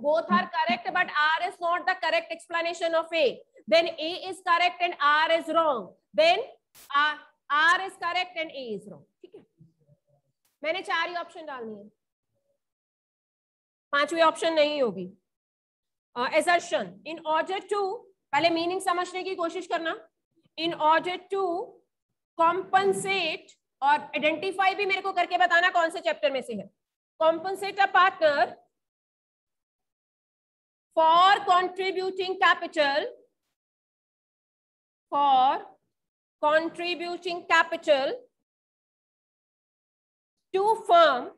both are correct but r is not the correct explanation of a. Then a is correct and r is wrong. Then r, r is correct and a is wrong. ठीक है? मैंने चार ही option डालनी है। पांचवी option नहीं होगी। Assertion in order to पहले मीनिंग समझने की कोशिश करना। इन ऑर्डर टू कॉम्पनसेट और आइडेंटिफाई भी मेरे को करके बताना कौन से चैप्टर में से है। Compensate a partner for contributing capital for contributing capital to firm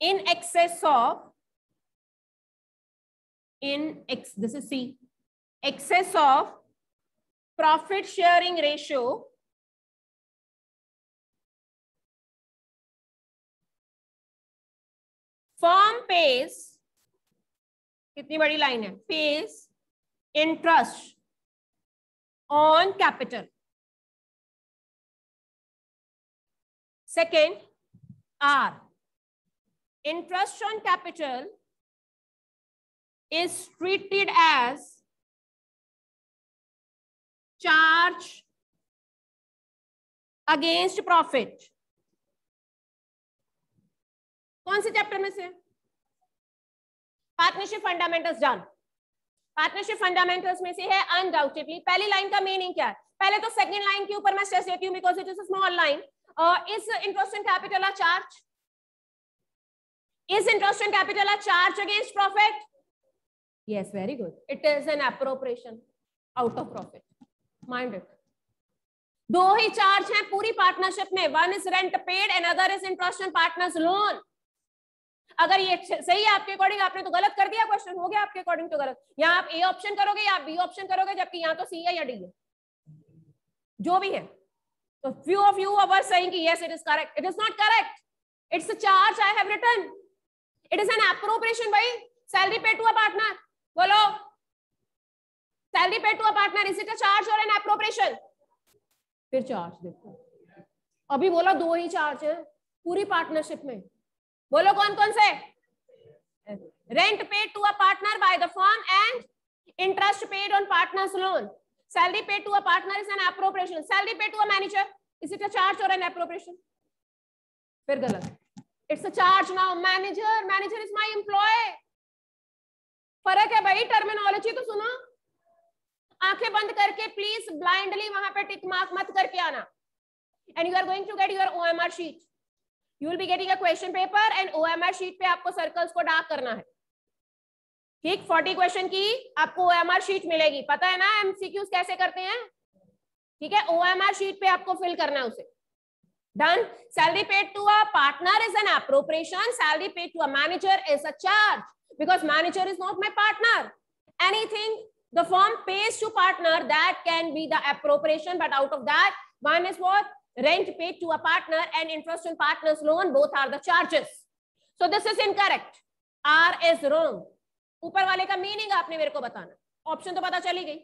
in excess of in x this is c excess of profit sharing ratio firm pays, कितनी बड़ी लाइन है? Pays interest on capital. Second, R. Interest on capital is treated as charge against profit. कौन से chapter में से? Partnership fundamentals done partnership fundamentals में से है अनडाउटेडली पहली लाइन का मीनिंग क्या है? पहले तो सेकंड लाइन के ऊपर मैं स्ट्रेस देती हूँ because it is a small line is interest in capital a charge is interest and capital a charge against profit? Yes, very good. It is an appropriation out of profit. Mind it. दो ही charge हैं पूरी partnership में. One is rent paid and other is interest and partners loan अगर ये सही है आपके अकॉर्डिंग आपने तो गलत कर दिया क्वेश्चन हो गया आपके अकॉर्डिंग तो गलत। यहाँ आप ए ऑप्शन करोगे या बी ऑप्शन करोगे, जबकि यहाँ तो सी है या डी है। जो भी है। तो few of you are saying कि yes it is correct it is not correct it's a charge I have written it is an appropriation भाई salary pay to a partner बोलो। Salary pay to a partner is it a charge और an appropriation फिर charge देखो। अभी बोला दो ही charge है, पूरी पार्टनरशिप में। बोलो कौन कौन से? Rent paid to a partner by the firm and interest paid on partners loan salary paid to a partner is an appropriation salary paid to a manager is it a charge और an appropriation फिर गलत। It's a charge now manager manager is my employ फ़र्क है भाई terminology तो सुनो। आँखें बंद करके प्लीज़ ब्लाइंडली वहाँ पे टिक मार्क मत करके आना। And you are going to get your OMR sheet you will be getting a question paper and OMR sheet पे आपको सर्कल्स को डार्क करना है। ठीक? 40 क्वेश्चन की आपको ओएमआर शीट मिलेगी। पता है ना एमसीक्यूज कैसे करते हैं? ठीक है? ओएमआर शीट पे आपको फिल करना है उसे। Done salary paid to a partner is an appropriation salary paid to a manager is a charge because manager is not my partner anything the firm pays to partner that can be the appropriation but out of that one is what rent paid to a partner and interest in partner's loan. Both are the charges. So this is incorrect. R is wrong. ऊपर वाले का meaning आपने मेरे को बताना option तो पता चली गई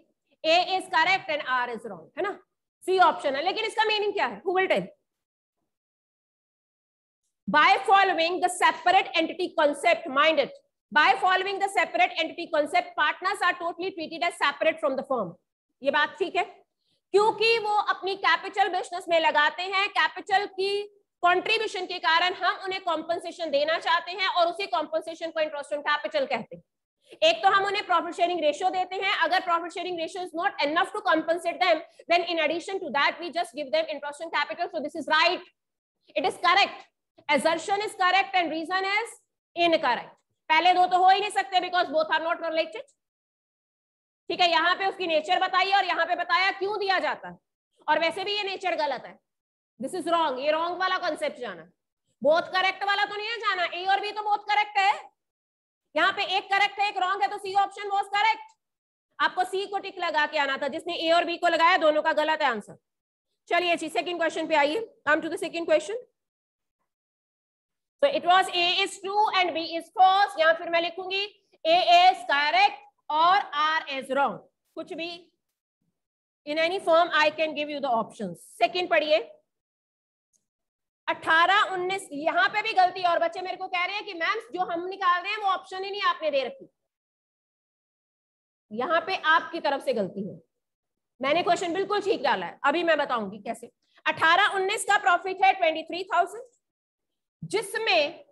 A is correct and R is wrong है ना सी ऑप्शन है लेकिन इसका मीनिंग क्या है who will tell by following the separate entity concept mind it by following the separate entity concept partners are totally treated as separate from the firm ये बात ठीक है क्योंकि वो अपनी कैपिटल बिज़नेस में लगाते हैं कैपिटल की कंट्रीब्यूशन के कारण हम उन्हें कॉम्पनसेशन देना चाहते हैं और उसी कॉम्पनसेशन को इंटरेस्ट ऑन कैपिटल कहते हैं। एक तो हम उन्हें प्रॉफिट शेयरिंग रेशियो देते हैं। अगर profit sharing ratio is not enough to compensate them then in addition to that we just give them interest on capital so this is right it is correct assertion is correct and reason is incorrect. पहले दो तो हो ही नहीं सकते because both are not related ठीक है, यहाँ पे उसकी नेचर बताई और यहाँ पे बताया क्यों दिया जाता है। और वैसे भी ये नेचर गलत है। दिस इज़ रॉन्ग ये रॉन्ग वाला कॉन्सेप्ट जाना। बोथ करेक्ट वाला तो नहीं है जाना ए और बी तो बोथ करेक्ट है। यहाँ पे एक करेक्ट है, एक रॉन्ग है तो सी ऑप्शन वॉज़ करेक्ट आपको सी को टिक लगा के आना था, जिसने ए और बी को लगाया, दोनों का गलत है आंसर चलिए, जी सेकंड क्वेश्चन पे आइए। Come to the second question So, it was A is true and B is false. या फिर मैं लिखूँगी ए is correct or R is wrong. कुछ भी. In any form, I can give you the options. Second पढ़िए. अठारह, उन्नीस, यहाँ पे भी गलती. और बच्चे मेरे को कह रहे हैं कि मैम जो हम निकाल रहे हैं, वो ऑप्शन ही नहीं आपने दे रखी. यहाँ पे आपकी तरफ़ से गलती है. मैंने क्वेश्चन बिल्कुल ठीक डाला है. अभी मैं बताऊँगी कैसे. अठारह, उन्नीस का प्रॉफिट है ट्वेंटी थ्री थाउज़ेंड जिसमें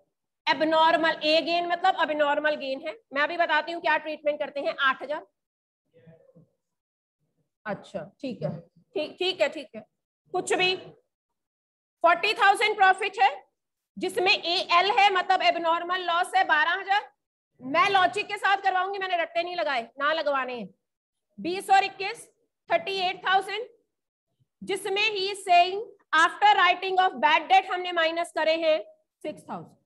एबनॉर्मल ए गेन मतलब अबनॉर्मल गेन है। मैं अभी बताती हूँ क्या ट्रीटमेंट करते हैं, आठ हज़ार। अच्छा ठीक है। ठीक ठीक है ठीक है। कुछ भी। फोर्टी थाउज़ेंड प्रॉफिट है, जिसमें ए एल है मतलब एबनॉर्मल लॉस है, बारह हज़ार। मैं लॉजिक के साथ करवाऊँगी, मैंने रट्टे नहीं लगाए, ना लगवाने हैं। बीस और इक्कीस थर्टी एट थाउज़ेंड जिसमें he saying after writing off bad debt हमने माइनस करे हैं सिक्स थाउज़ेंड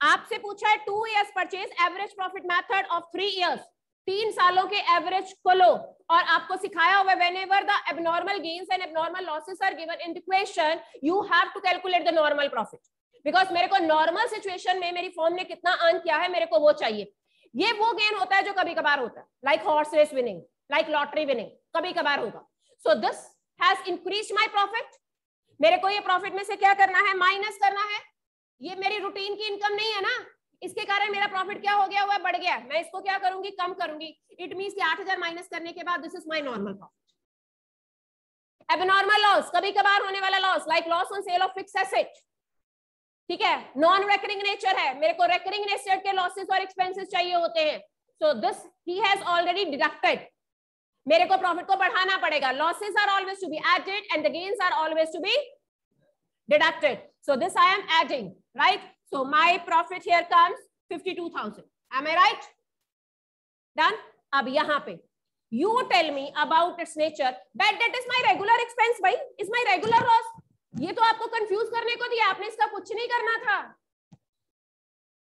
आपसे पूछा है two years purchase average profit method of three years तीन सालों के एवरेज को लो। और आपको सिखाया हुआ whenever the abnormal gains and abnormal losses are given in the question you have to calculate the normal profit because मेरे को नॉर्मल सिचुएशन में मेरी फॉर्म ने कितना अर्न किया है, मेरे को वो चाहिए। ये वो गेन होता है जो कभी कभार होता है। Like horse race winning like lottery winning कभी कभार होगा। So this has increase my profit मेरे को ये प्रॉफिट में से क्या करना है? माइनस करना है। ये मेरी रूटीन की इनकम नहीं है ना? इसके कारण मेरा प्रॉफिट क्या हो गया? हुआ बढ़ गया। मैं इसको क्या करूँगी? कम करूँगी। इट मीन की आठ हज़ार माइनस करने के बाद this is my normal profit abnormal loss कभी कभार होने वाला loss like loss on sale of fix asset ठीक है? नॉन रेकरिंग नेचर है। मेरे को रेकरिंग नेचर के लॉसेस और एक्सपेंसेस चाहिए होते हैं। So this he has already deducted मेरे को प्रॉफिट को बढ़ाना पड़ेगा। Losses are always to be added and the gains are always to be deducted so this I am adding right? So my profit here comes 52,000. Am I right? Done? अब यहाँ पे you tell me about its nature. Bad debt is my regular expense, भाई. Is my regular loss. ये तो आपको confuse करने को दिया आपने इसका कुछ नहीं करना था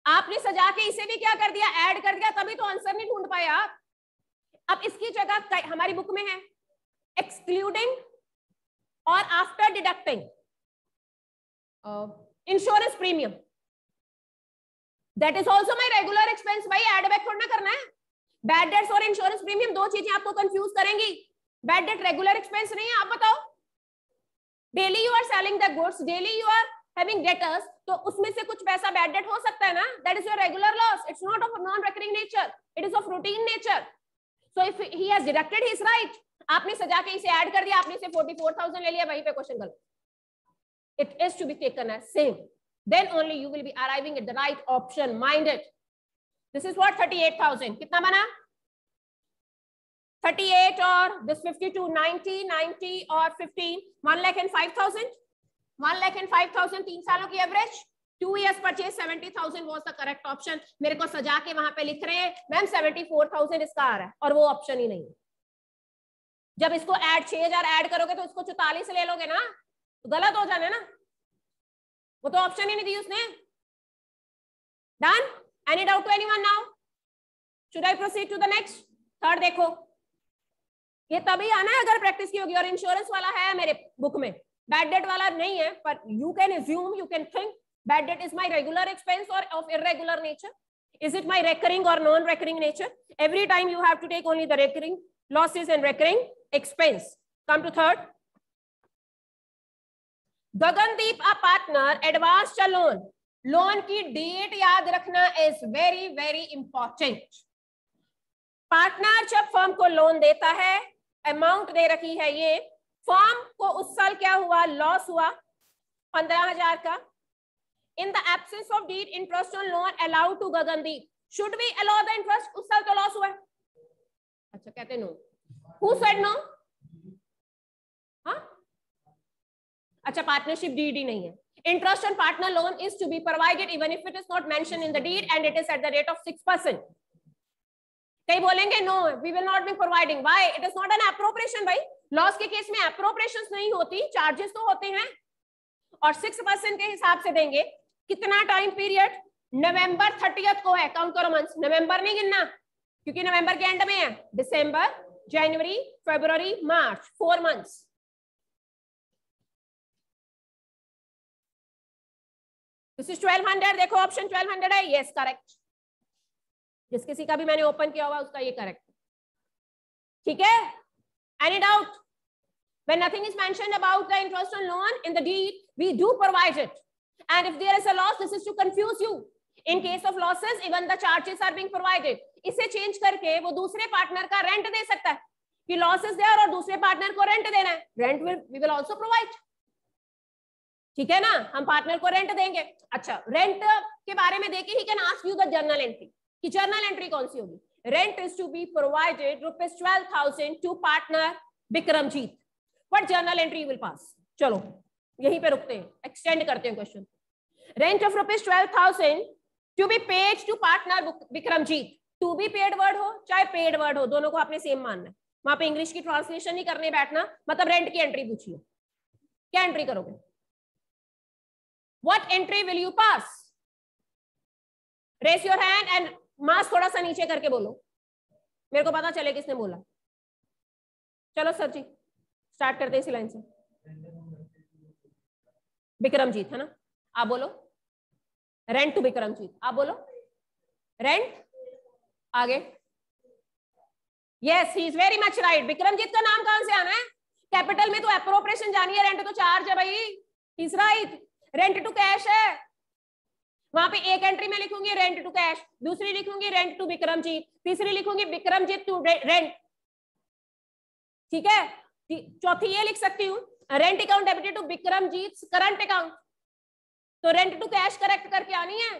आपने सजा के इसे भी क्या कर दिया ऐड कर दिया तभी तो आंसर नहीं ढूंढ पाए आप अब इसकी जगह हमारी बुक में है एक्सक्लूडिंग और after deducting insurance premium that is also my regular expense भाई एड बैक थोड़ा करना है। बैड डेट्स और इंश्योरेंस प्रीमियम दो चीज़ें आपको कंफ्यूज करेंगी। बैड डेट रेगुलर एक्सपेंस नहीं है, आप बताओ। Daily you are selling the goods daily you are having debtors तो उसमें से कुछ पैसा बैड डेट हो सकता है ना? That is your regular loss it's not of non recurring nature it is of routine nature so if he has deducted his right आपने सजा के इसे ऐड कर दिया, आपने इसे 44000 ले लिया, वहीं पे क्वेश्चन गलत it is to be taken as same. Then only you will be arriving at the right option. Mind it. This is what 38,000. Kitna bana? 38 or this 52, 90, 90 or 15, 1 lakh and 5,000. 1 lakh and 5,000 तीन सालों की average. Two years purchase seventy thousand was the correct option मेरे को सजा के वहाँ पे लिख रहे हैं मैम सेवेंटी फोर थाउज़ेंड इसका आ रहा है और वो ऑप्शन ही नहीं है जब इसको ऐड छह हज़ार ऐड करोगे तो इसको चौतालीस ले लोगे ना तो गलत हो जाने ना? वो तो ऑप्शन ही नहीं दी उसने। Done any doubt to anyone now should I proceed to the next third देखो। ये तभी आना है अगर प्रैक्टिस की होगी। और इंश्योरेंस वाला है मेरे बुक में। बैड डेट वाला नहीं है पर you can assume you can think bad debt is my regular expense और of irregular nature is it my recurring or non recurring nature? Every time you have to take only the recurring losses and recurring expense. Come to third. Gagandeep a partner advance चा loan loan की date याद रखना is very very important partner जब firm को loan देता है amount दे रखी है ये. फर्म को उस साल क्या हुआ? लॉस हुआ, पंद्रह हज़ार का. In the absence of deed interest on loan allowed to Gagandeep. Should be allow the interest उस साल तो लॉस हुआ अच्छा कहते नो हु सेड नो हाँ अच्छा पार्टनरशिप डीड ही नहीं है। Interest on partner loan is to be provided even if it is not mention in the deed and it is at the rate of six percent कई बोलेंगे no we will not be providing why it is not an appropriation भाई। Loss के case में appropriation नहीं होती charges तो होते हैं। और सिक्स परसेंट के हिसाब से देंगे। कितना टाइम पीरियड नवंबर थर्टियथ को है काउंट करो मंथ्स नवंबर नहीं गिनना, क्योंकि नवंबर के एंड में है। December January February March four months this is 1200 देखो ऑप्शन 1200 है यस करेक्ट जिस किसी का भी मैंने ओपन किया हुआ उसका ये करेक्ट ठीक है any doubt when nothing is mentioned about the interest on loan in the deed we do provide it and if there is a loss this is to confuse you in case of losses even the charges are being provided इसे change करके वो दूसरे partner का rent दे सकता है कि losses there और दूसरे पार्टनर को रेंट देना है rent will we will also provide ठीक है ना? हम पार्टनर को रेंट देंगे। अच्छा रेंट के बारे में देखे he can ask you the journal entry कि जर्नल एंट्री कौन सी होगी? Rent is to be provided rupees twelve thousand to partner Vikramjeet what journal entry will pass चलो, यहीं पे रुकते हैं। एक्सटेंड करते हैं question rent of rupees twelve thousand to be paid to partner Vikramjeet to be paid word हो, चाहे paid word हो, दोनों को आपने सेम मानना है। वहाँ पे इंग्लिश की ट्रांसलेशन नहीं करने बैठना। मतलब रेंट की एंट्री पूछिए। क्या एंट्री करोगे? What entry will you pass raise your hand and मास थोड़ा सा नीचे करके बोलो। मेरे को पता चले किसने बोला। चलो सर जी स्टार्ट करते इसी लाइन से। विक्रमजीत, है ना? आप बोलो। रेंट टू विक्रमजीत आप बोलो। रेंट आगे। Yes he is very much right Vikramjeet का नाम कहाँ से आना है? कैपिटल में तो अप्रोप्रेशन जानिए रेंट तो चार्ज है भाई। रेंट टू कैश है। वहाँ पे एक एंट्री में लिखूँगी रेंट टू कैश दूसरी लिखूँगी रेंट टू विक्रमजीत तीसरी लिखूँगी विक्रमजीत टू रेंट ठीक है? चौथी ये लिख सकती हूँ rent account debited to Vikramjeet current account तो रेंट टू कैश करेक्ट करके आनी है।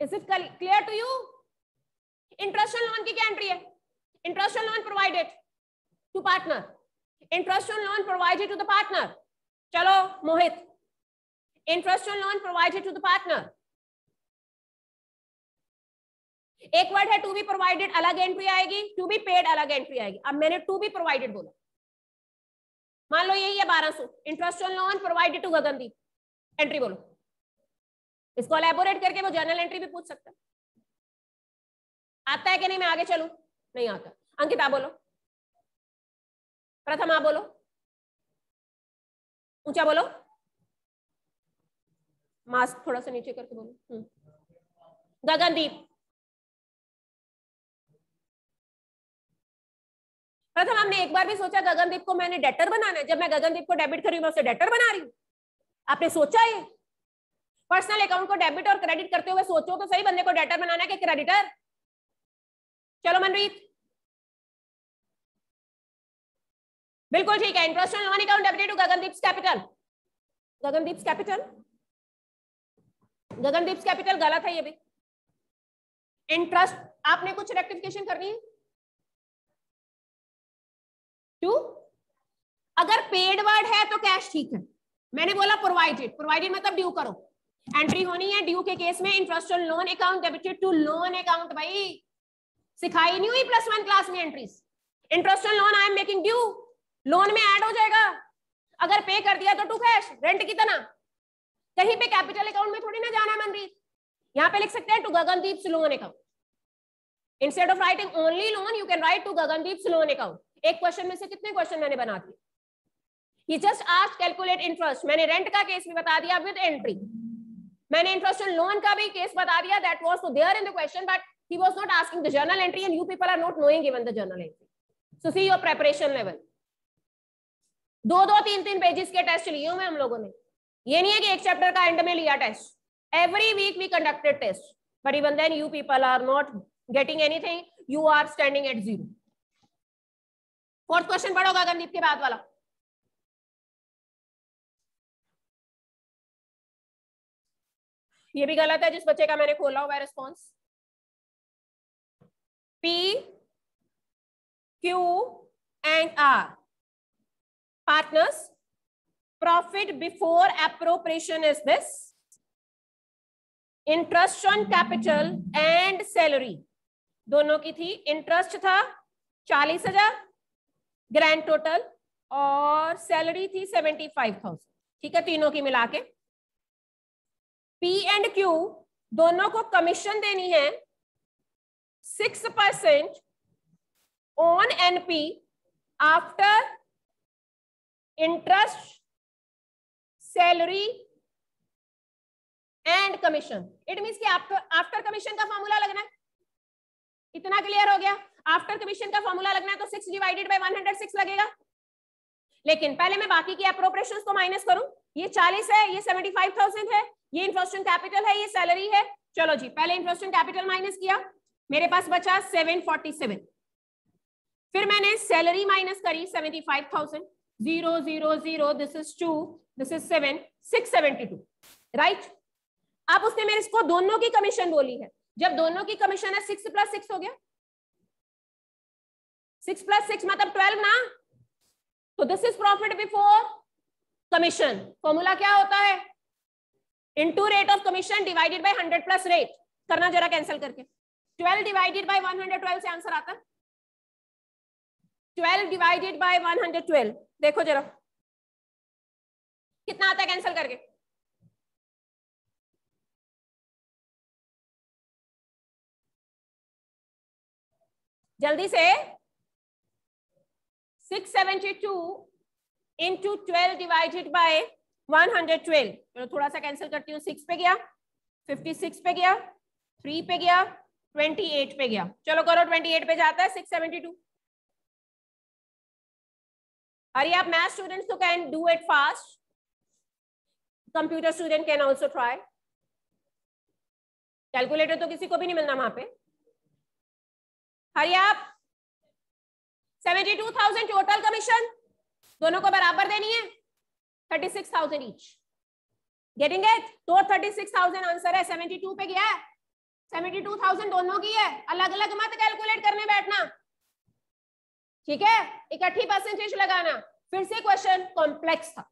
Is it clear to you interest loan की क्या एंट्री है? Interest on loan provided to partner interest on loan provided to the partner chalo mohit interest on loan provided to the partner. एक word है to be provided अलग entry आएगी to be paid अलग entry आएगी। अब मैंने to be provided बोला। मान लो यही है बारह सौ। Interest on loan provided to Gagandeep entry बोलो। इसको एलेबोरेट करके वो जर्नल एंट्री भी पूछ सकता आता है कि नहीं? मैं आगे चलू? नहीं आता। अंकिता, बोलो। प्रथम, बोलो। ऊँचा, बोलो। मास्क थोड़ा सा नीचे करके बोलो। हम्म। गगनदीप। प्रथम, हमने एक बार भी सोचा गगनदीप को मैंने डेटर बनाना है। जब मैं गगनदीप को डेबिट करी मैं उसे डेटर बना रही हूँ। आपने सोचा ये? पर्सनल अकाउंट को डेबिट और क्रेडिट करते हुए सोचो तो सही बंदे को डेटर बनाना है कि क्रेडिटर चलो मनरीत बिल्कुल ठीक है। Interest on loan account debited to Gagandeep capital Gagandeep capital Gagandeep capital गलत है ये भी। इंटरेस्ट आपने कुछ रेक्टिफिकेशन करनी है? टू अगर पेड वर्ड है तो कैश ठीक है। मैंने बोला प्रोवाइडेड प्रोवाइडेड मतलब ड्यू करो। एंट्री होनी है ड्यू के केस में interest on loan account debited to loan account भाई। सिखाई नहीं हुई प्लस वन क्लास में entries interest on loan I am making due loan में ऐड हो जाएगा। अगर पे कर दिया तो टू कैश रेंट कितना? कहीं पे कैपिटल अकाउंट में थोड़ी ना जाना मनरीत यहाँ पे लिख सकते हैं to Gagandeep loan account instead of writing only loan you can write to Gagandeep loan account एक क्वेश्चन में से कितने क्वेश्चन मैंने बना दिए? ये जस्ट आस्ट कैलकुलेट इंटरेस्ट मैंने रेंट का केस भी बता दिया विद एंट्री मैंने इंटरेस्ट ऑन लोन का भी केस बता दिया दैट वाज तो there in the question but he was not asking the journal entry and you people are not knowing even the journal entry. So see your preparation level. दो दो तीन तीन pages के test लिए हुए हम लोगों ने। ये नहीं है कि एक चैप्टर का एंड में लिया test every week we conducted test but even then you people are not getting anything you are standing at zero question पढ़ोगा गंदीप के बाद वाला? ये भी गलत है, जिस बच्चे का मैंने खोला हुआ response P Q and R partners profit before appropriation is this? Interest on capital and salary. दोनों की थी। इंटरेस्ट था चालीस हज़ार ग्रैंड टोटल और सैलरी थी सेवेंटी फाइव थाउज़ेंड ठीक है, तीनों की मिला के। पी एंड क्यू दोनों को कमीशन देनी है six percent on NP after interest salary and commission it mean कि आफ्टर आफ्टर कमीशन का फॉर्मूला लगना है। इतना क्लियर हो गया? आफ्टर कमीशन का फॉर्मूला लगना है तो six divided by one hundred six लगेगा। लेकिन पहले मैं बाकी की अप्रोप्रिएशन को माइनस करूँ। ये 40 है ये 75,000 है ये इंटरेस्ट कैपिटल है ये सैलरी है। चलो जी पहले इंटरेस्ट कैपिटल माइनस किया। मेरे पास बचा 747 फिर मैंने सैलरी माइनस करी 75,000 zero zero zero this is two this is seven six seventy two right अब उसने मेरे इसको दोनों की कमीशन बोली है। जब दोनों की कमीशन है सिक्स प्लस सिक्स हो गया। सिक्स प्लस सिक्स मतलब ट्वेल्व ना? तो this is profit before commission formula क्या होता है? Into rate of commission divided by hundred plus rate करना जरा कैंसिल करके। Twelve divided by one hundred twelve से आंसर आता है। Twelve divided by one hundred twelve. देखो जरा। कितना आता है कैंसिल करके? जल्दी से। 672 इंटू ट्वेल्व डिवाइडेड बाय 112 चलो थोड़ा सा कैंसिल करती हूँ। सिक्स पे गया 56 पे गया थ्री पे गया 28 पे गया। चलो करो 28 पे जाता है 672 Hurry up, math students who can do it fast. Computer student can also try. Calculator तो किसी को भी नहीं मिलना वहाँ पे। हरी आप 72,000 टोटल कमीशन दोनों को बराबर देनी है। 36,000 ईच गेटिंग इट तो 36,000 आंसर है। 72 पे गया है। 72,000 दोनों की है। अलग अलग मत कैलकुलेट करने बैठना। ठीक है? इकट्ठी परसेंटेज लगाना। फिर से क्वेश्चन कॉम्प्लेक्स था।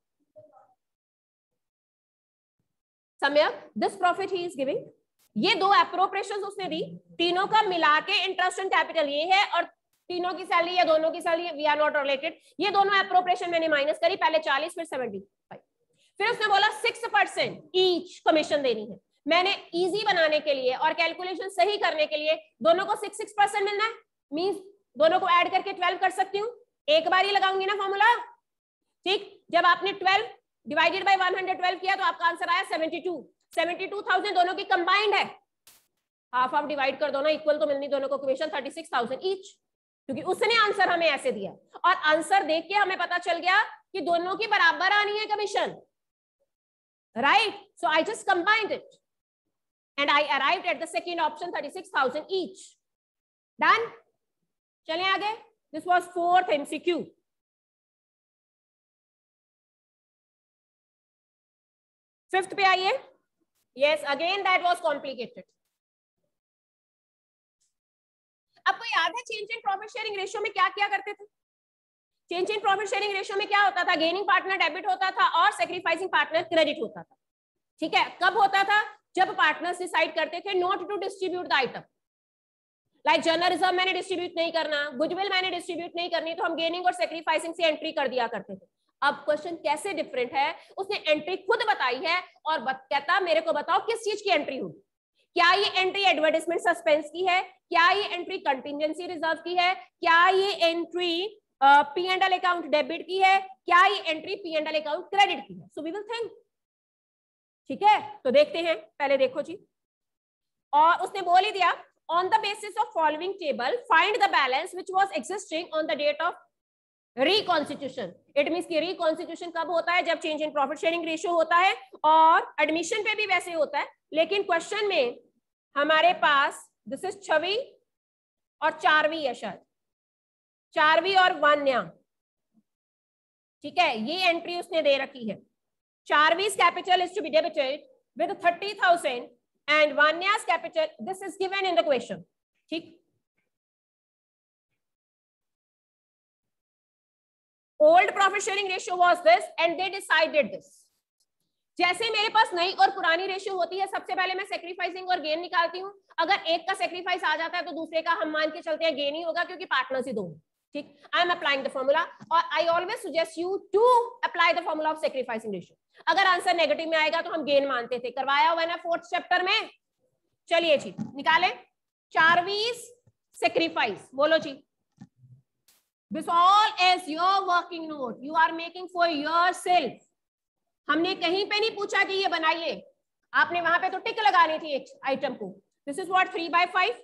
Samyak? This profit he is giving ये दो अप्रोप्रिएशन उसने दी। तीनों का मिला के इंटरेस्ट एंड कैपिटल ये है और तीनों की सैलरी या दोनों की salary we are not related ये दोनों अप्रोप्रिएशन मैंने माइनस करी, पहले 40 फिर 75 फिर उसने बोला 6 परसेंट ईच कमीशन देनी है। मैंने इजी बनाने के लिए और कैलकुलेशन सही करने के लिए दोनों को सिक्स सिक्स परसेंट मिलना है। मीन्स दोनों को ऐड करके ट्वेल्व कर सकती हूँ। एक बार ही लगाऊँगी ना फॉर्मूला ठीक? जब आपने twelve divided by one hundred twelve किया तो आपका आंसर आया seventy two seventy two thousand दोनों की कंबाइंड है। हाफ़ हाफ़ डिवाइड कर दो ना इक्वल तो मिलनी दोनों को question thirty six thousand each क्योंकि उसने आंसर हमें ऐसे दिया। और आंसर देख के हमें पता चल गया कि दोनों की बराबर आनी है commission right so I just combined it and I arrive at the second option thirty six thousand each done चले आगे। This was fourth MCQ fifth पे आइए। Yes again that was complicated आपको याद है change in profit sharing ratio में क्या क्या करते थे? Change in profit sharing ratio में क्या होता था? गेनिंग पार्टनर डेबिट होता था और सेक्रीफाइसिंग पार्टनर क्रेडिट होता था। ठीक है? कब होता था? जब पार्टनर्स डिसाइड करते थे not to distribute the item like reserve मैंने डिस्ट्रीब्यूट नहीं करना गुडविल मैंने डिस्ट्रीब्यूट नहीं करनी तो हम गेनिंग और सेक्रीफाइसिंग से एंट्री कर दिया करते थे। अब क्वेश्चन कैसे डिफरेंट है? उसने एंट्री खुद बताई है और बत, कहता मेरे को बताओ किस चीज़ की एंट्री हुई क्या ये एंट्री एडवर्टाइजमेंट सस्पेंस की है? क्या ये एंट्री कंटिजेंसी रिज़र्व की है? क्या ये entry P and L account debit की है? क्या ये entry P and L account credit की है? सो वी विल थिंक ठीक है? तो देखते हैं। पहले देखो जी। और उसने बोल ही दिया on the basis of following table, find the balance which was existing on the date of reconstitution it mean की रिकॉन्स्टिट्यूशन कब होता है? जब change in profit sharing ratio होता है और एडमिशन पे भी वैसे होता है। लेकिन क्वेश्चन में हमारे पास दिस इज़ छवि और चारवी है शायद। चारवी और वन्या। ठीक है? ये एंट्री उसने दे रखी है। Charvi's capital is to be debited with thirty thousand and Vanya's capital, this is given in the question. ठीक old profit sharing ratio was this and they decided this. जैसे मेरे पास नई और पुरानी रेशियो होती है सबसे पहले मैं सेक्रीफाइसिंग और गेन निकालती हूँ। अगर एक का सेक्रीफाइस आ जाता है तो दूसरे का हम मान के चलते हैं गेन ही होगा क्योंकि पार्टनर्स ही दोनों। ठीक? I am applying the formula और I always suggest you to apply the formula of sacrificing ratio अगर आंसर नेगेटिव में आएगा तो हम गेन मानते थे। करवाया हुआ ना फोर्थ चैप्टर में? चलिए जी, निकाले। चारवीस सेक्रीफाइस बोलो जी। This all is your working note you are making for yourself हमने कहीं पे नहीं पूछा कि ये बनाइए। आपने वहाँ पे तो टिक लगानी थी एक आइटम को। This is what three by five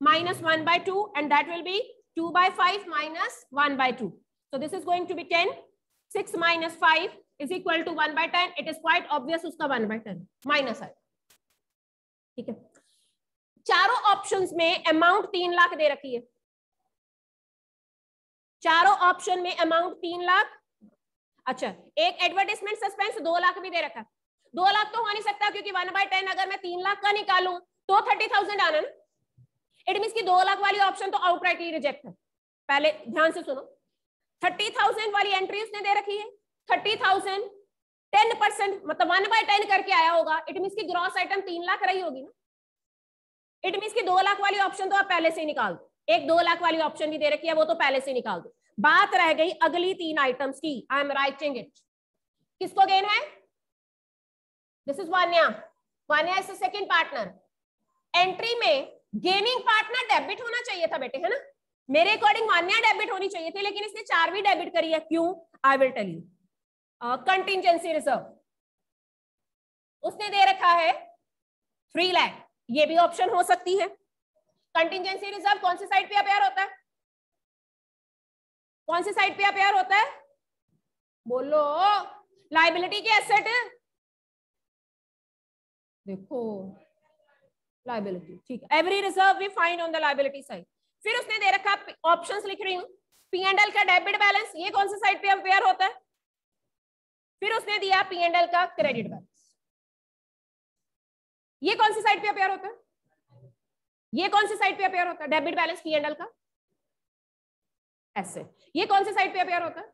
minus one by two and that will be two by five minus one by two. So this is going to be 10 six minus five is equal to one by ten it is quite obvious उसका one by ten minus है। ठीक है। चारों options में amount तीन लाख दे रखी है। चारों ऑप्शन में अमाउंट तीन लाख। अच्छा एक एडवर्टाइजमेंट सस्पेंस दो लाख भी दे रखा। दो लाख तो हो नहीं सकता क्योंकि वन बाय टेन अगर मैं तीन लाख का निकालू तो थर्टी थाउज़ेंड आना ना। इट मीन की दो लाख वाली ऑप्शन तो आउटराइटली रिजेक्ट है। पहले ध्यान से सुनो। थर्टी थाउज़ेंड वाली एंट्री उसने दे रखी है। थर्टी थाउज़ेंड टेन परसेंट मतलब वन बाय टेन करके आया होगा। इट मीन की ग्रॉस आइटम तीन लाख रही होगी ना। इट मीन की दो लाख वाली ऑप्शन तो आप पहले से ही निकाल दो। एक दो लाख वाली ऑप्शन भी दे रखी है, वो तो पहले से निकाल दो। बात रह गई अगली तीन आइटम्स की। आई एम राइटिंग इट किसको गेन है? This is Vanya Vanya is second partner entry में गेनिंग पार्टनर डेबिट होना चाहिए था बेटे, है ना? मेरे अकॉर्डिंग वान्या डेबिट होनी चाहिए थी, लेकिन इसने चार भी डेबिट करी है। क्यों? I will tell you contingency reserve उसने दे रखा है थ्री लैख ये भी ऑप्शन हो सकती है। कंटिजेंसी रिज़र्व कौन सी साइड पे अपेयर होता है? कौन सी साइड पे अपेयर होता है? बोलो लाइबिलिटी के एसेट देखो लाइबिलिटी ठीक है। Every reserve we find on the liability side फिर उसने दे रखा ऑप्शंस लिख रही हूँ। पी एंड एल का डेबिट बैलेंस ये कौन सी साइड पे अपेयर होता है? फिर उसने दिया पी एंड एल का क्रेडिट बैलेंस ये कौन सी साइड पे अपेयर होता है? ये कौन सी साइड पे अपेयर होता है? Debit balance P and L का? एसेट ये कौन सी साइड पे अपेयर होता है?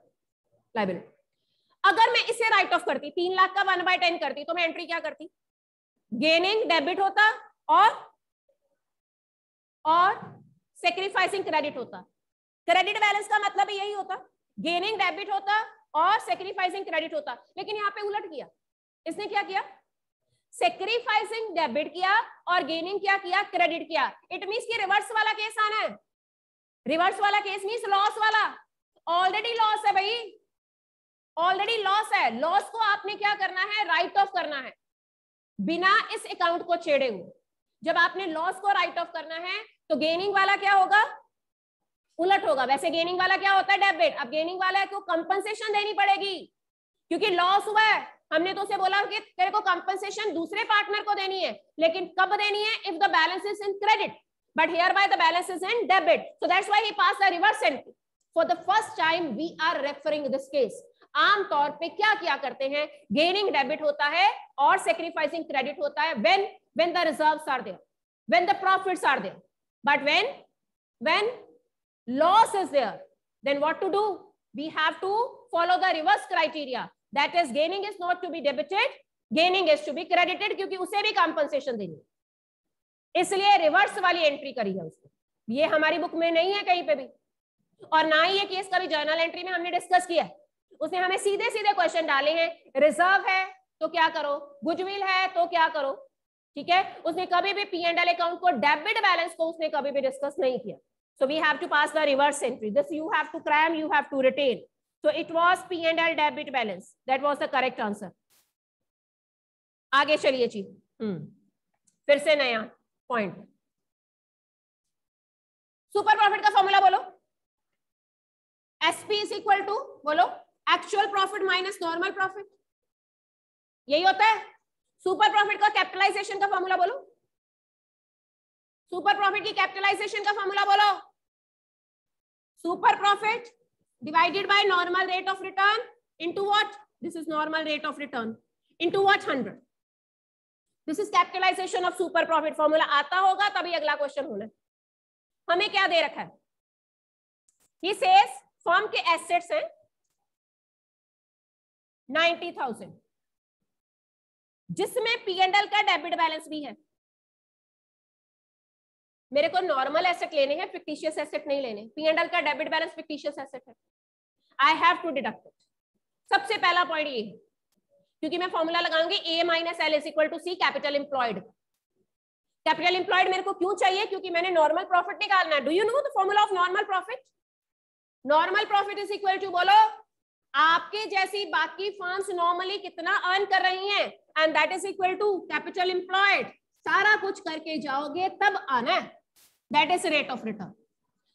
लाइबिलिटी अगर मैं इसे राइट ऑफ़ करती, तीन लाख का वन बाय टेन करती तो मैं एंट्री क्या करती? गेनिंग डेबिट होता और और सेक्रीफाइसिंग क्रेडिट होता। क्रेडिट बैलेंस का मतलब यही होता। गेनिंग डेबिट होता और सेक्रीफाइसिंग क्रेडिट होता। लेकिन यहाँ पे उलट किया। इसने क्या किया? सेक्रीफाइसिंग डेबिट किया और गेनिंग क्या किया? क्रेडिट किया। इट मीन की रिवर्स वाला केस आना है। रिवर्स वाला केस मीन लॉस वाला। ऑलरेडी लॉस है भाई। ऑलरेडी लॉस है। लॉस को आपने क्या करना है? राइट right ऑफ़ करना है। बिना इस अकाउंट को छेड़े हुए। जब आपने लॉस को राइट ऑफ़ करना है तो गेनिंग वाला क्या होगा? उलट होगा। वैसे गेनिंग वाला क्या होता है? डेबिट अब गेनिंग वाला है तो कंपनसेशन देनी पड़ेगी। क्योंकि लॉस हुआ है। हमने तो उसे बोला कि तेरे को कंपनसेशन दूसरे पार्टनर को देनी है। लेकिन कब देनी है? If the balance is in credit but hereby the balance is in debit so that's why he passed the reverse entry for the first time, we are referring this case आम तौर पे क्या किया करते हैं? गेनिंग डेबिट होता है और सेक्रीफाइसिंग क्रेडिट होता है। When when the reserves are there when the profits are there but when when loss is there then what to do we have to follow the reverse criteria that is gaining is not to be debited gaining is to be credited क्योंकि उसे भी compensation देनी इसलिए reverse वाली entry करी है उसने। ये हमारी बुक में नहीं है कहीं पे भी। और ना ही ये केस कभी जर्नल एंट्री में हमने डिस्कस किया उसने हमें सीधे सीधे क्वेश्चन डाले हैं रिज़र्व है तो क्या करो? गुडविल है तो क्या करो? ठीक है? उसने कभी भी पी एंड एल अकाउंट को डेबिट बैलेंस को उसने कभी भी डिस्कस नहीं किया। So we have to pass the reverse entry. This you have to cram, you have to retain. So it was p and l debit balance. That was the correct answer. आगे चलिए जी। हम्म। फिर से नया point super profit का formula बोलो। SP is equal to बोलो। Actual profit minus normal profit यही होता है? सुपर प्रॉफिट का कैपिटलाइजेशन का फॉर्मूला बोलो। सुपर प्रॉफिट की कैपिटलाइजेशन का फॉर्मूला बोलो। Super profit divided by normal rate of return into what this is normal rate of return into what 100 this is capitalisation of super profit formula आता होगा, तभी अगला question होना हमें क्या दे रखा है? फॉर्म के एसेट्स हैं नाइन्टी थाउज़ेंड। जिसमें पी एंड एल का डेबिट बैलेंस भी है। मेरे को नॉर्मल एसेट लेने हैं फिक्टिशियस एसेट नहीं लेने। पी एंड एल का डेबिट बैलेंस फिक्टिशियस एसेट है। I have to deduct it सबसे पहला पॉइंट ये है। क्योंकि मैं formula लगाऊँगी A minus L is equal to C capital employed capital employed मेरे को क्यों चाहिए? क्योंकि मैंने नॉर्मल प्रॉफिट निकालना है। Do you know the formula of normal profit normal profit is equal to बोलो आपके जैसी बाकी फर्म्स नॉर्मली कितना अर्न कर रही हैं? And that is equal to capital employed सारा कुछ करके जाओगे, तब आना that is rate of return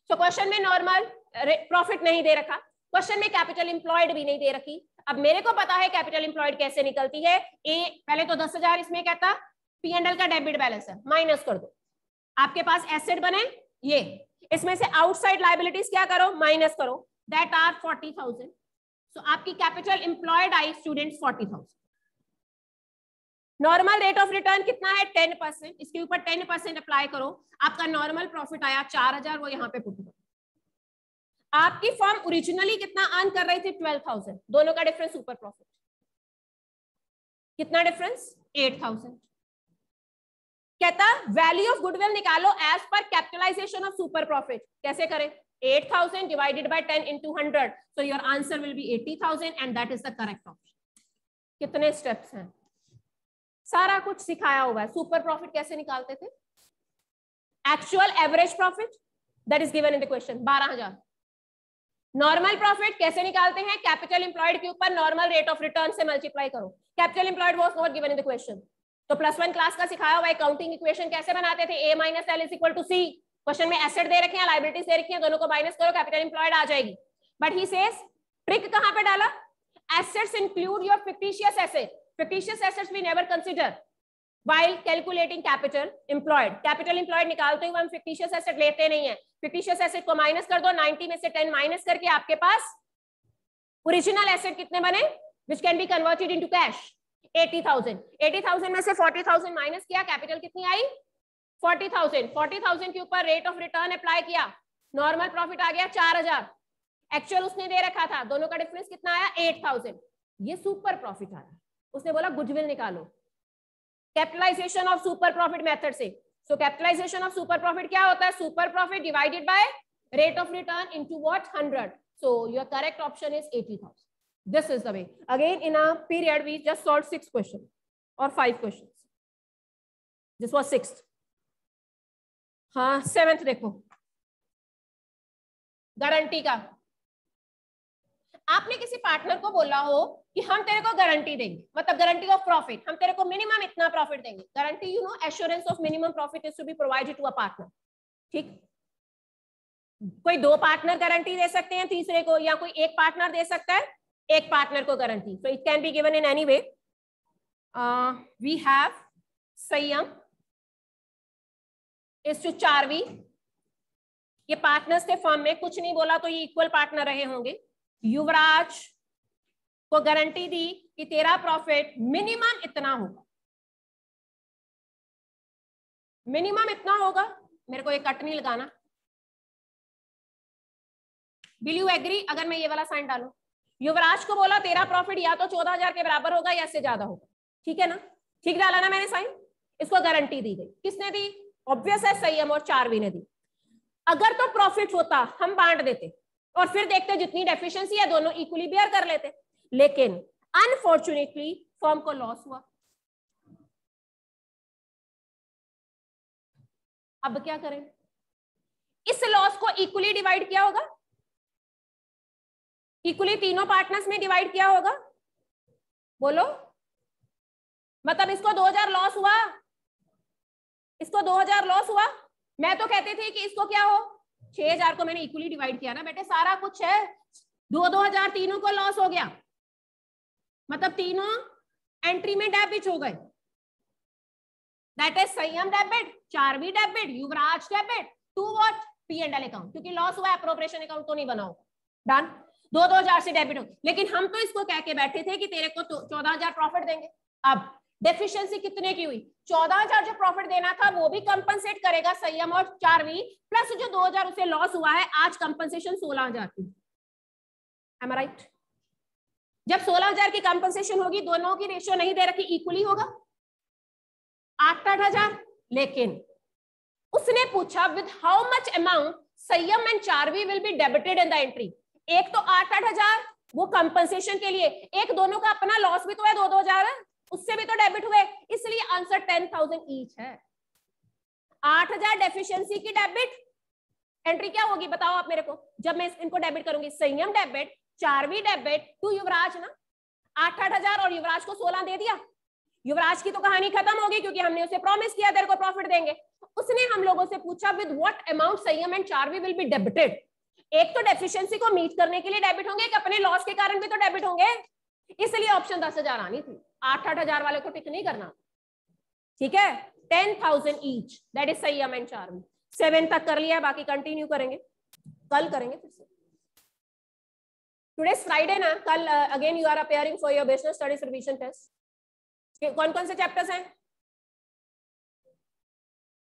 so question में नॉर्मल प्रॉफिट नहीं दे रखा। क्वेश्चन में कैपिटल इंप्लॉयड भी नहीं दे रखी। अब मेरे को पता है कैपिटल इंप्लॉयड कैसे निकलती है। ए पहले तो दस हज़ार इसमें कहता पी एंडल का डेबिट बैलेंस है। माइनस कर दो। आपके पास एसेट बने, ये। इसमें से आउटसाइड लाइबिलिटीज क्या करो? माइनस करो। That are forty thousand so आपकी capital employed I student forty thousand normal rate of return कितना है? टेन परसेंट इसके ऊपर टेन परसेंट अप्लाई करो। आपका नॉर्मल प्रॉफिट आया चार हज़ार, वो यहाँ पे पुट करो। आपकी फर्म ओरिजिनली कितना अर्न कर रही थी? ट्वेल्व थाउज़ेंड दोनों का डिफरेंस ऊपर प्रॉफिट कितना डिफरेंस एट थाउज़ेंड कहता वैल्यू ऑफ़ गुडविल निकालो as per capitalisation of super profit कैसे करें? 8000 divided by 10 into 100 so your answer will be 80000 and that is the correct option. कितने स्टेप्स हैं? सारा कुछ सिखाया हुआ है। सुपर प्रॉफिट कैसे निकालते थे? Actual average profit that is given in the question बारह हज़ार. नॉर्मल प्रॉफिट कैसे निकालते हैं? कैपिटल इंप्लॉयड के ऊपर नॉर्मल रेट ऑफ़ रिटर्न से मल्टीप्लाई करो। Capital employed was not given in the question तो प्लस वन क्लास का सिखाया हुआ अकाउंटिंग इक्वेशन कैसे बनाते थे? A minus L is equal to C question में एसेट दे रखे हैं लाइबिलिटीज दे रखी है, दोनों को माइनस करो कैपिटल इंप्लॉयड आ जाएगी। बट ही सेज ट्रिक कहाँ पे डाला? Assets include your fictitious asset fictitious assets we never consider while calculating capital employed. Capital employed निकालते हुए हम fictitious asset लेते नहीं है। Fictitious asset को माइनस कर दो 90 में से 10 माइनस करके आपके पास ओरिजिनल एसेट कितने बने? Which can be converted into cash. Eighty thousand. Eighty thousand में से फोर्टी थाउज़ेंड माइनस किया, कैपिटल कितनी आई? Forty thousand. फोर्टी थाउज़ेंड के ऊपर रेट ऑफ़ रिटर्न अप्लाई किया। नॉर्मल प्रॉफिट आ गया चार हज़ार। एक्चुअल उसने दे रखा था। दोनों का डिफरेंस कितना आया? Eight thousand. ये सुपर प्रॉफिट आया उसने बोला, गुडविल निकालो। Capitalisation of super profit method से। So capitalisation of super profit क्या होता है? Super profit divided by rate of return into what 100 so your correct option is 80000 This is the way. Again, in a period, we just solved six questions or five questions. This was sixth. हाँ seventh देखो। Guarantee का। आपने किसी partner को बोला हो कि हम तेरे को गारंटी देंगे। मतलब गारंटी ऑफ़ प्रॉफिट हम तेरे को मिनिमम इतना प्रॉफिट देंगे। Guarantee you know assurance of minimum profit is to be provided to a partner ठीक? कोई दो पार्टनर गारंटी दे सकते हैं तीसरे को या कोई एक पार्टनर दे सकता है? एक पार्टनर को guarantee so it can be given in any way we have Sanyam is to चारवी ये पार्टनर्स थे फर्म में कुछ नहीं बोला तो ये इक्वल पार्टनर रहे होंगे. युवराज को गारंटी दी कि तेरा प्रॉफिट मिनिमम इतना होगा. मिनिमम इतना होगा? मेरे को ये कट नहीं लगाना. विल यू एग्री अगर मैं ये वाला साइन डालू? युवराज को बोला, तेरा प्रॉफिट या तो चौदह हज़ार के बराबर होगा या इससे ज़्यादा होगा। ठीक है ना? ठीक डाला ना मैंने साइन? इसको गारंटी दी गई। किसने दी? ऑब्वियस है संयम और चारवी ने दी। अगर तो प्रॉफिट होता, हम बांट देते, और फिर देखते जितनी डेफिशिएंसी है, दोनों इक्वली बेयर कर लेते। लेकिन अनफॉर्चुनेटली फॉर्म को लॉस हुआ। अब क्या करें? इस लॉस को इक्वली डिवाइड किया होगा? इक्वली तीनों पार्टनर्स में डिवाइड किया होगा। बोलो। मतलब इसको 2000 लॉस हुआ। इसको 2000 लॉस हुआ। मैं तो कहती थी कि इसको क्या हो? 6000 को मैंने इक्वली डिवाइड किया ना बेटे, सारा कुछ है। दो दो हज़ार तीनों को लॉस हो गया। मतलब तीनों एंट्री में डेबिट हो गए। That is Sanyam debit Charvi debit Yuvraj debit to what P and L account क्योंकि लॉस हुआ अप्रोप्रिएशन अकाउंट तो नहीं बनाओ डन दो दो हज़ार से डेबिट हो। लेकिन हम तो इसको कह के बैठे थे कि तेरे को तो चौदह हज़ार प्रॉफिट देंगे। अब डेफिशिएंसी कितने की हुई? चौदह हज़ार जो प्रॉफिट देना था, वो भी कंपनसेट करेगा संयम और चारवी प्लस जो दो हज़ार उसे लॉस हुआ है, आज कंपनसेशन सोलह हज़ार की। एम राइट जब सोलह हज़ार की कंपनसेशन होगी, दोनों की रेशियो नहीं दे रखी इक्वली होगा। आठ आठ हज़ार, लेकिन उसने पूछा with how much amount Sanyam and Charvi will be debited in the entry एक तो आठ आठ हज़ार, वो कंपनसेशन के लिए। एक दोनों का अपना लॉस भी तो है, दो दो हज़ार। उससे भी तो डेबिट हुए। इसलिए आंसर टेन थाउज़ेंड ईच है। आठ हज़ार डेफिशियंसी की डेबिट एंट्री क्या होगी, बताओ आप मेरे को। जब मैं इनको डेबिट करूँगी, Sanyam debit Charvi debit to Yuvraj ना। आठ आठ हज़ार और युवराज को सोलह दे दिया। युवराज की तो कहानी खत्म होगी क्योंकि हमने उसे प्रॉमिस किया, तेरे को प्रॉफिट देंगे। उसने हम लोगों से पूछा with what amount Sanyam and Charvi will be debited एक तो डेफिशिएंसी को मीट करने के लिए डेबिट होंगे कि अपने लॉस के कारण भी तो डेबिट होंगे। इसलिए ऑप्शन दस हज़ार आनी थी। आठ आठ हज़ार वाले को टिक नहीं करना। ठीक है? Ten thousand each that is सही अमेंट चार्म सेवन तक कर लिया बाकी कंटिन्यू करेंगे। कल करेंगे फिर से। टुडे फ्राइडे ना? कल again you are appearing for your business studies revision test कौन कौन से चैप्टर्स हैं?